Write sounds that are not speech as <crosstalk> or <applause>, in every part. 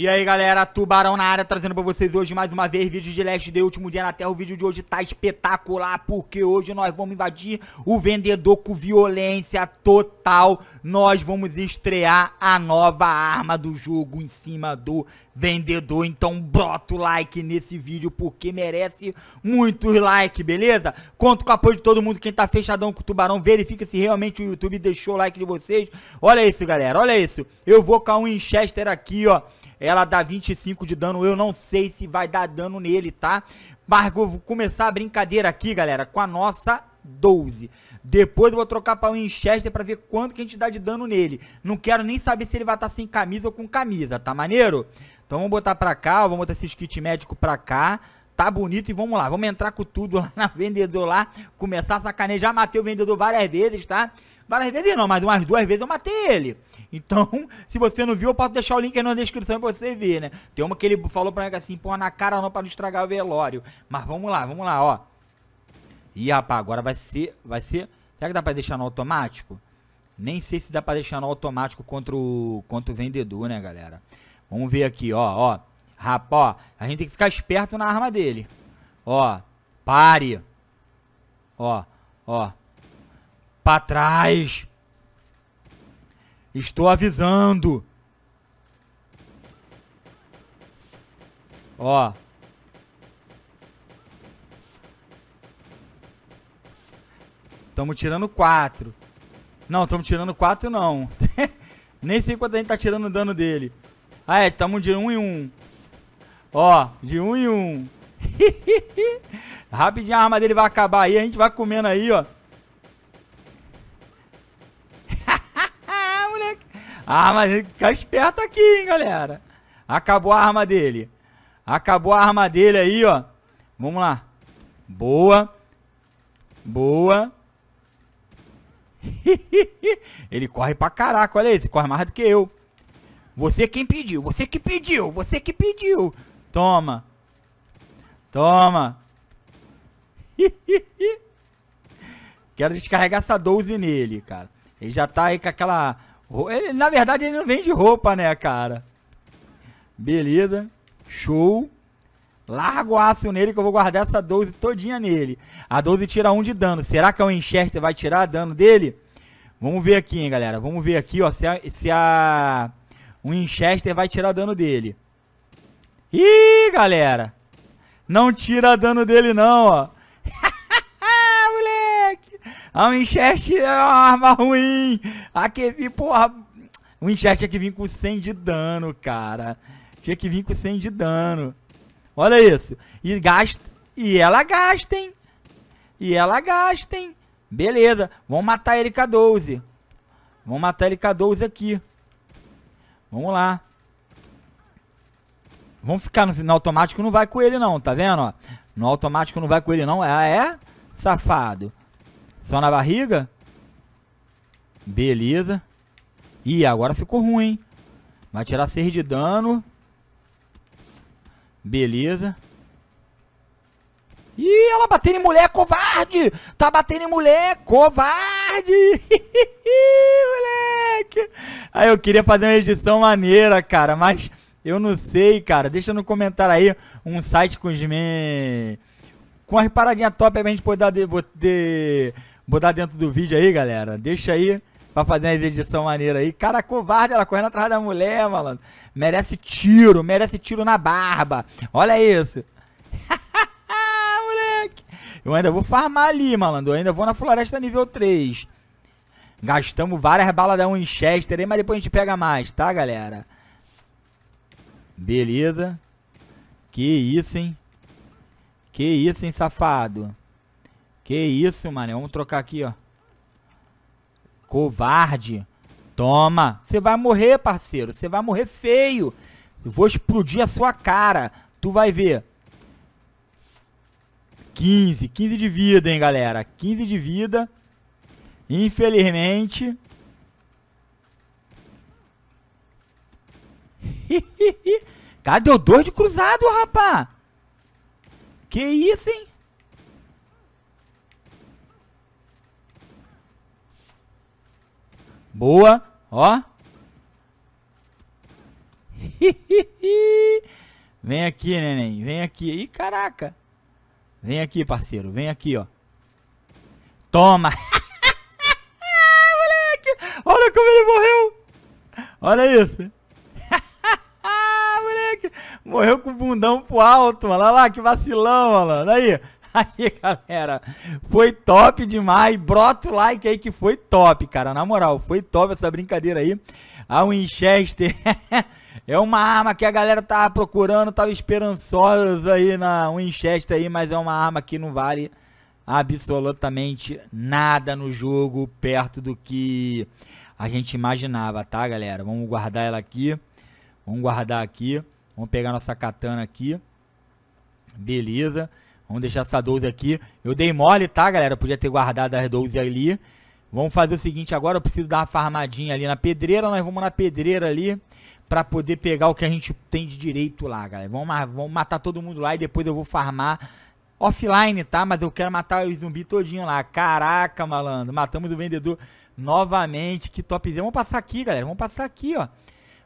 E aí galera, Tubarão na área trazendo pra vocês hoje mais uma vez vídeo de Last Day, último dia na Terra. O vídeo de hoje tá espetacular porque hoje nós vamos invadir o vendedor com violência total. Nós vamos estrear a nova arma do jogo em cima do vendedor. Então brota o like nesse vídeo porque merece muitos like, beleza? Conto com o apoio de todo mundo, quem tá fechadão com o Tubarão Verifica se realmente o YouTube deixou o like de vocês. Olha isso galera, olha isso. Eu vou com a Winchester aqui ó ela dá 25 de dano, eu não sei se vai dar dano nele, tá? Mas vou começar a brincadeira aqui, galera, com a nossa 12. Depois eu vou trocar para o Winchester para ver quanto que a gente dá de dano nele. Não quero nem saber se ele vai estar tá sem camisa ou com camisa, tá maneiro? Então vamos botar pra cá, vamos botar esses kit médico pra cá. Tá bonito e vamos lá, vamos entrar com tudo <laughs> lá na vendedor lá. Começar a sacanear, já matei o vendedor várias vezes, tá? Várias vezes não, mas umas duas vezes eu matei ele. Então, <laughs> se você não viu, eu posso deixar o link aí na descrição pra você ver, né? Tem uma que ele falou pra mim assim, pô, na cara não pra não estragar o velório. Mas vamos lá, vamos lá, ó. Ih, rapaz, agora vai ser, vai ser... Será que dá pra deixar no automático? Nem sei se dá pra deixar no automático contra o, contra o vendedor, né, galera? Vamos ver aqui, ó, ó. Rapaz, ó, a gente tem que ficar esperto na arma dele. Ó, pare. Ó, ó. Pra trás. Estou avisando. Ó. Estamos tirando quatro. Não, estamos tirando quatro não. <laughs> Nem sei quanto a gente tá tirando o dano dele. Ah, é, estamos de um em um. Ó, de um em um. <laughs> Rapidinho a arma dele vai acabar aí, a gente vai comendo aí, ó. Ah, mas fica esperto aqui, hein, galera. Acabou a arma dele. Acabou a arma dele aí, ó. Vamos lá. Boa. Boa. <laughs> Ele corre pra caraca, olha aí. corre mais do que eu. Você quem pediu, você que pediu, você que pediu. Toma. Toma. <laughs> Quero descarregar essa 12 nele, cara. Ele já tá aí com aquela ele, na verdade, ele não vende roupa, né, cara? Beleza. Show. Largo aço nele que eu vou guardar essa 12 todinha nele. A 12 tira 1 de dano. Será que a Winchester vai tirar dano dele? Vamos ver aqui, hein, galera. Vamos ver aqui, ó, se a, se a Winchester vai tirar dano dele. Ih, galera. Não tira dano dele, não, ó. A Winchester é uma arma ruim. A que porra. O Winchester tinha que vir com 100 de dano, cara. Tinha que vir com 100 de dano. Olha isso. E gasta. E ela gasta, hein? E ela gasta, hein? Beleza. Vamos matar ele com a 12. Vamos matar ele com a 12 aqui. Vamos lá. Vamos ficar no, no automático, não vai com ele não, tá vendo, ó? No automático não vai com ele não. Ah, é? Safado. Só na barriga? Beleza. Ih, agora ficou ruim. Vai tirar 6 de dano. Beleza. Ih, ela batendo em mulher, covarde! Tá batendo em mulher, covarde! <laughs> Moleque! Aí eu queria fazer uma edição maneira, cara, mas eu não sei, cara. Deixa no comentário aí um site com os me... Com as paradinhas top pra gente poder de, de, botar dentro do vídeo aí, galera. Deixa aí pra fazer uma edição maneira aí. Cara covarde, ela correndo atrás da mulher, malandro. Merece tiro, merece tiro na barba. Olha isso. <laughs> Moleque. Eu ainda vou farmar ali, malandro. Eu ainda vou na floresta nível 3. Gastamos várias balas da Winchester aí, mas depois a gente pega mais, tá, galera? Beleza. Que isso, hein? Que isso, hein, safado? Que isso, mano. Vamos trocar aqui, ó. Covarde. Toma. Você vai morrer, parceiro. Você vai morrer feio. Eu vou explodir a sua cara. Tu vai ver. 15. 15 de vida, hein, galera. 15 de vida. Infelizmente. <laughs> Cara, deu dois de cruzado, rapá. Que isso, hein? Boa, ó. <laughs> Vem aqui, neném. Vem aqui. Ih, caraca. Vem aqui, parceiro. Vem aqui, ó. Toma. <laughs> Moleque. Olha como ele morreu. Olha isso. <laughs> Moleque. Morreu com o bundão pro alto. Olha lá, que vacilão, mano. Aí. <laughs> Aí, galera, foi top demais. Brota o like aí que foi top, cara. Na moral, foi top essa brincadeira aí. A Winchester <laughs> é uma arma que a galera tava procurando, tava esperançosa aí na Winchester aí, mas é uma arma que não vale absolutamente nada no jogo perto do que a gente imaginava, tá, galera? Vamos guardar ela aqui. Vamos guardar aqui. Vamos pegar nossa katana aqui. Beleza. Vamos deixar essa 12 aqui. Eu dei mole, tá, galera? Podia ter guardado as 12 ali. Vamos fazer o seguinte agora. Eu preciso dar uma farmadinha ali na pedreira. Nós vamos na pedreira ali. Pra poder pegar o que a gente tem de direito lá, galera. Vamos, vamos matar todo mundo lá e depois eu vou farmar offline, tá? Mas eu quero matar o zumbi todinho lá. Caraca, malandro. Matamos o vendedor novamente. Que topzinho. Vamos passar aqui, galera. Vamos passar aqui, ó.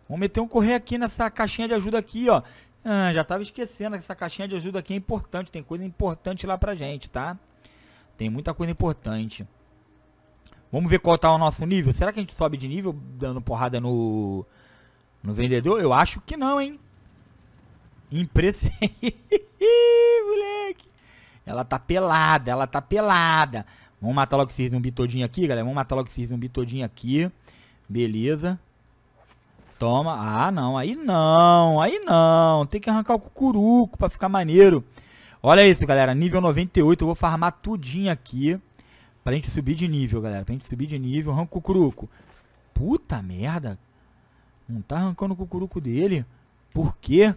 Vamos meter um correio aqui nessa caixinha de ajuda aqui, ó. Ah, já tava esquecendo que essa caixinha de ajuda aqui é importante. Tem coisa importante lá pra gente, tá? Tem muita coisa importante. Vamos ver qual tá o nosso nível. Será que a gente sobe de nível dando porrada no, no vendedor? Eu acho que não, hein? Impressionante. <laughs> Moleque. Ela tá pelada, ela tá pelada. Vamos matar logo esse zumbi todinho aqui, galera. Vamos matar logo esse zumbi todinho aqui. Beleza. Toma. Ah, não. Aí não. Aí não. Tem que arrancar o cucuruco pra ficar maneiro. Olha isso, galera. Nível 98. Eu vou farmar tudinho aqui. Pra gente subir de nível, galera. Pra gente subir de nível. Arranca o cucuruco. Puta merda. Não tá arrancando o cucuruco dele. Por quê?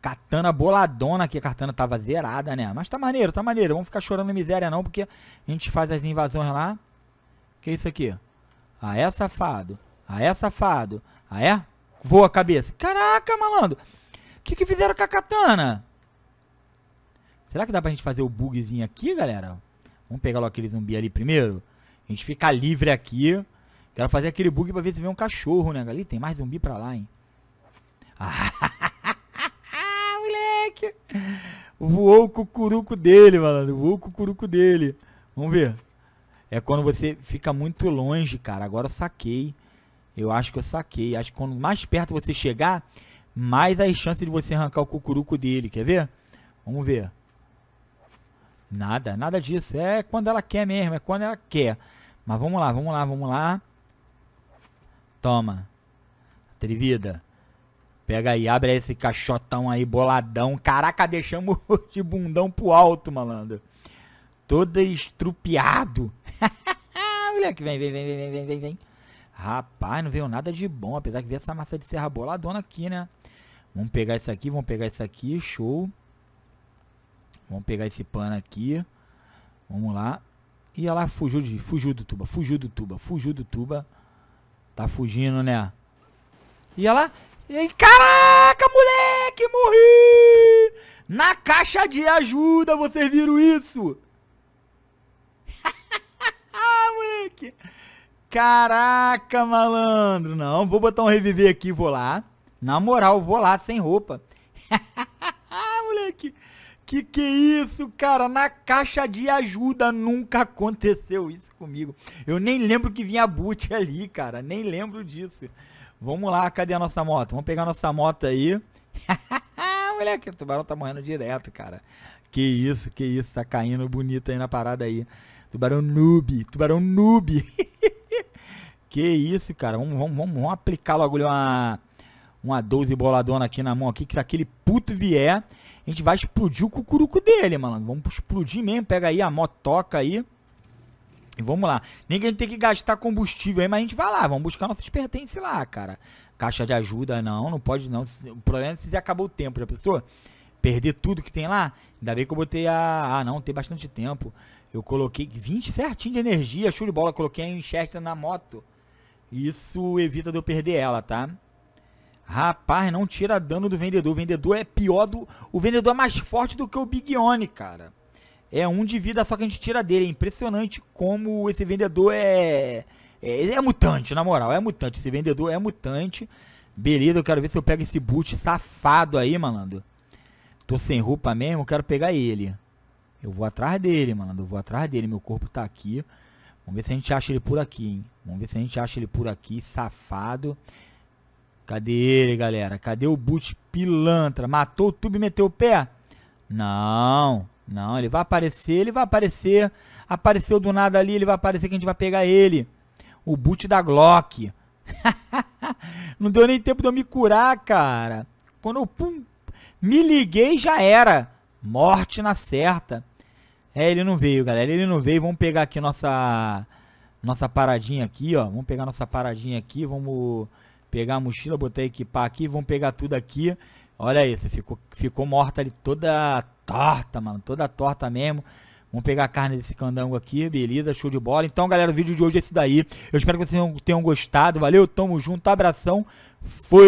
Katana boladona aqui. A katana tava zerada, né? Mas tá maneiro, tá maneiro. Vamos ficar chorando miséria não, porque a gente faz as invasões lá. Que é isso aqui? Ah, é safado. Ah, é safado. Ah, é? Voa a cabeça. Caraca, malandro. O que, que fizeram com a katana? Será que dá pra gente fazer o bugzinho aqui, galera? Vamos pegar logo aquele zumbi ali primeiro. A gente fica livre aqui. Quero fazer aquele bug pra ver se vem um cachorro, né, galera? Tem mais zumbi pra lá, hein? Ah, <laughs> moleque! Voou o cucuruco dele, malandro. Voou o cucuruco dele. Vamos ver. É quando você fica muito longe, cara. Agora saquei. Eu acho que eu saquei. Acho que quando mais perto você chegar, mais as chances de você arrancar o cucuruco dele. Quer ver? Vamos ver. Nada, nada disso. É quando ela quer mesmo, é quando ela quer. Mas vamos lá, vamos lá, vamos lá. Toma. Atrevida. Pega aí, abre esse caixotão aí, boladão. Caraca, deixamos <laughs> de bundão pro alto, malandro. Todo estrupiado. <laughs> Moleque, vem, vem, vem, vem, vem, vem, vem. Rapaz, não veio nada de bom, apesar que veio essa massa de serra boladona aqui, né? Vamos pegar isso aqui, vamos pegar isso aqui, show. Vamos pegar esse pano aqui. Vamos lá. E ela fugiu de, fugiu do tuba, fugiu do tuba, fugiu do tuba. Tá fugindo, né? E ela... E, caraca, moleque, morri! Na caixa de ajuda, vocês viram isso? <laughs> ah, moleque! Caraca, malandro. Não, vou botar um reviver aqui, vou lá. Na moral, vou lá sem roupa. <laughs> Moleque. Que que é isso, cara? Na caixa de ajuda nunca aconteceu isso comigo. Eu nem lembro que vinha boot ali, cara. Nem lembro disso. Vamos lá, cadê a nossa moto? Vamos pegar a nossa moto aí. <laughs> Moleque, o tubarão tá morrendo direto, cara. Que isso, que isso. Tá caindo bonito aí na parada aí. Tubarão noob, tubarão noob. <laughs> Que isso, cara. Vamos, vamos, vamos, aplicar logo uma, uma 12 boladona aqui na mão aqui. Que se aquele puto vier, a gente vai explodir o cucuruco dele, mano. Vamos explodir mesmo. Pega aí a motoca aí. E vamos lá. Gente tem que gastar combustível aí, mas a gente vai lá. Vamos buscar nossos pertences lá, cara. Caixa de ajuda, não. Não pode não. O problema é se acabou o tempo, já pensou? Perder tudo que tem lá. Ainda bem que eu botei a... Ah, não. Tem bastante tempo. Eu coloquei 20 certinho de energia. Show de bola. Coloquei a enxerga na moto. Isso evita de eu perder ela, tá? Rapaz, não tira dano do vendedor. O vendedor é pior do... O vendedor é mais forte do que o Big One, cara. É um de vida só que a gente tira dele. É impressionante como esse vendedor é... É, é mutante, na moral. É mutante. Esse vendedor é mutante. Beleza, eu quero ver se eu pego esse boot safado aí, malandro. Tô sem roupa mesmo, quero pegar ele. Eu vou atrás dele, mano. Eu vou atrás dele. Meu corpo tá aqui. Vamos ver se a gente acha ele por aqui, hein? Vamos ver se a gente acha ele por aqui, safado. Cadê ele, galera? Cadê o boot pilantra? Matou o tubo e meteu o pé? Não, não. Ele vai aparecer, ele vai aparecer. Apareceu do nada ali, ele vai aparecer que a gente vai pegar ele. O boot da Glock. <laughs> Não deu nem tempo de eu me curar, cara. Quando eu pum, me liguei, já era. Morte na certa. É, ele não veio, galera. Ele não veio. Vamos pegar aqui nossa nossa paradinha aqui, ó. Vamos pegar nossa paradinha aqui. Vamos pegar a mochila, botar equipar aqui. Vamos pegar tudo aqui. Olha isso, ficou, ficou morta ali toda torta, mano. Toda torta mesmo. Vamos pegar a carne desse candango aqui, beleza, show de bola. Então, galera, o vídeo de hoje é esse daí. Eu espero que vocês tenham, gostado. Valeu, tamo junto, abração. Fui!